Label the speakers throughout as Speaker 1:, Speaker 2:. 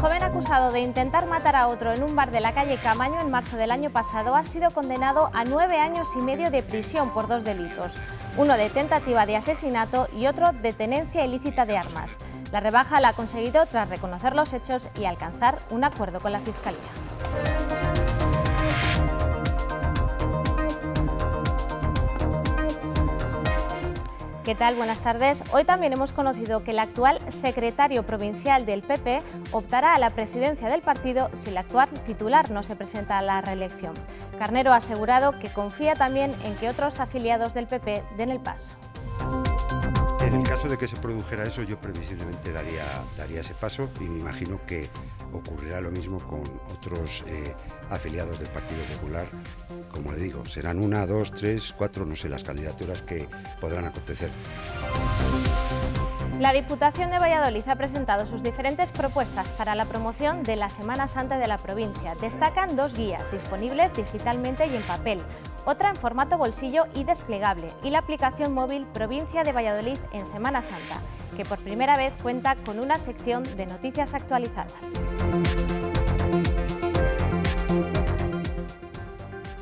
Speaker 1: joven acusado de intentar matar a otro en un bar de la calle Camaño en marzo del año pasado ha sido condenado a nueve años y medio de prisión por dos delitos, uno de tentativa de asesinato y otro de tenencia ilícita de armas. La rebaja la ha conseguido tras reconocer los hechos y alcanzar un acuerdo con la Fiscalía. ¿Qué tal? Buenas tardes. Hoy también hemos conocido que el actual secretario provincial del PP optará a la presidencia del partido si el actual titular no se presenta a la reelección. Carnero ha asegurado que confía también en que otros afiliados del PP den el paso.
Speaker 2: En caso de que se produjera eso, yo previsiblemente daría, daría ese paso y me imagino que ocurrirá lo mismo con otros eh, afiliados del Partido Popular como le digo, serán una, dos, tres, cuatro, no sé, las candidaturas que podrán acontecer.
Speaker 1: La Diputación de Valladolid ha presentado sus diferentes propuestas para la promoción de la Semana Santa de la provincia. Destacan dos guías disponibles digitalmente y en papel, otra en formato bolsillo y desplegable, y la aplicación móvil Provincia de Valladolid en Semana Santa, que por primera vez cuenta con una sección de noticias actualizadas.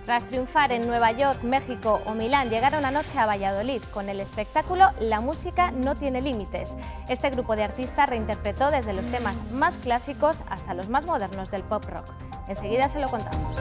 Speaker 1: Tras triunfar en Nueva York, México o Milán, llegaron anoche a Valladolid con el espectáculo La música no tiene límites. Este grupo de artistas reinterpretó desde los temas más clásicos hasta los más modernos del pop rock. Enseguida se lo contamos.